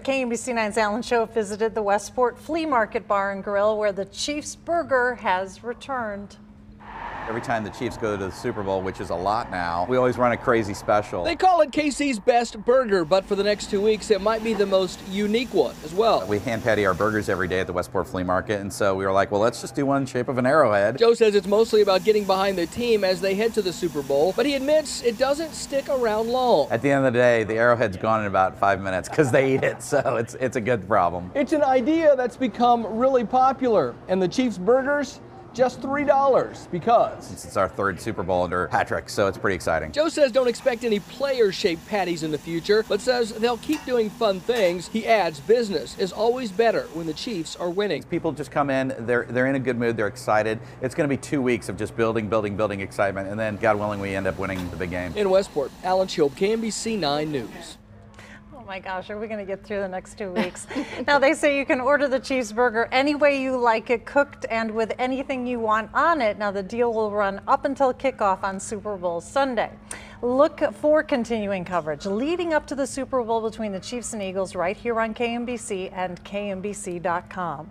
KMBC 9's Alan Shope visited the Westport Flea Market Bar and Grill where the Chiefs Burger has returned. Every time the Chiefs go to the Super Bowl, which is a lot now, we always run a crazy special. They call it KC's best burger, but for the next two weeks, it might be the most unique one as well. We hand patty our burgers every day at the Westport Flea Market, and so we were like, well, let's just do one in shape of an arrowhead. Joe says it's mostly about getting behind the team as they head to the Super Bowl, but he admits it doesn't stick around long. At the end of the day, the arrowhead's gone in about five minutes because they eat it, so it's, it's a good problem. It's an idea that's become really popular, and the Chiefs burgers just $3 because. It's our third Super Bowl under Patrick, so it's pretty exciting. Joe says don't expect any player shaped patties in the future, but says they'll keep doing fun things. He adds business is always better when the Chiefs are winning. People just come in, they're, they're in a good mood, they're excited. It's going to be two weeks of just building, building, building excitement, and then, God willing, we end up winning the big game. In Westport, Alan Shope, KMBC 9 News. My gosh, are we going to get through the next two weeks? now, they say you can order the Chiefs Burger any way you like it, cooked and with anything you want on it. Now, the deal will run up until kickoff on Super Bowl Sunday. Look for continuing coverage leading up to the Super Bowl between the Chiefs and Eagles right here on KMBC and KMBC.com.